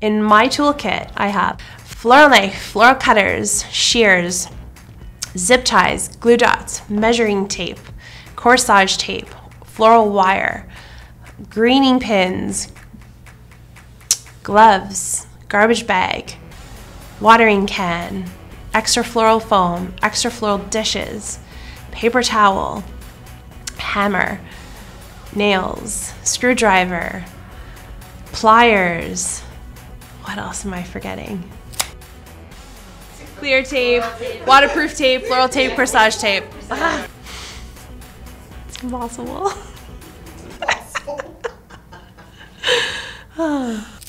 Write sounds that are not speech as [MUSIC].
In my toolkit, I have floral knife, floral cutters, shears, zip ties, glue dots, measuring tape, corsage tape, floral wire, greening pins, gloves, garbage bag, watering can, extra floral foam, extra floral dishes, paper towel, hammer, nails, screwdriver, pliers. What else am I forgetting? Clear tape, waterproof tape, floral tape, corsage tape. Ah. It's impossible. [LAUGHS] [LAUGHS]